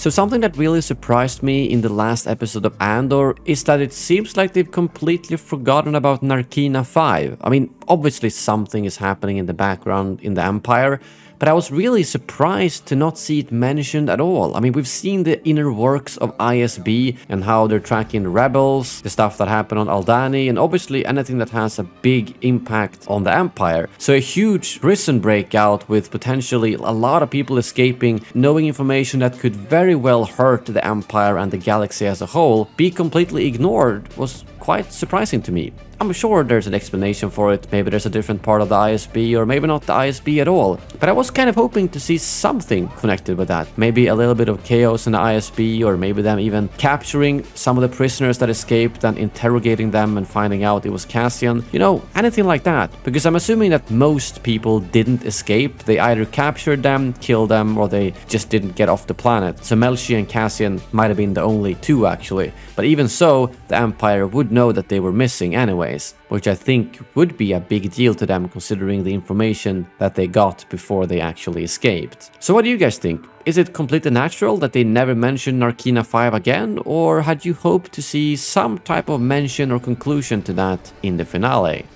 So something that really surprised me in the last episode of Andor is that it seems like they've completely forgotten about Narkina 5. I mean, obviously something is happening in the background in the Empire, but I was really surprised to not see it mentioned at all. I mean, we've seen the inner works of ISB and how they're tracking rebels, the stuff that happened on Aldhani, and obviously anything that has a big impact on the Empire. So a huge prison breakout with potentially a lot of people escaping, knowing information that could very well hurt the Empire and the galaxy as a whole, be completely ignored was quite surprising to me. I'm sure there's an explanation for it, maybe there's a different part of the ISB or maybe not the ISB at all, but I was kind of hoping to see something connected with that. Maybe a little bit of chaos in the ISB or maybe them even capturing some of the prisoners that escaped and interrogating them and finding out it was Cassian. You know, anything like that. Because I'm assuming that most people didn't escape. They either captured them, killed them, or they just didn't get off the planet. So Melshi and Cassian might have been the only two actually. But even so, the Empire would know that they were missing anyways, which I think would be a big deal to them considering the information that they got before they actually escaped. So what do you guys think? Is it completely natural that they never mentioned Narkina 5 again, or had you hoped to see some type of mention or conclusion to that in the finale?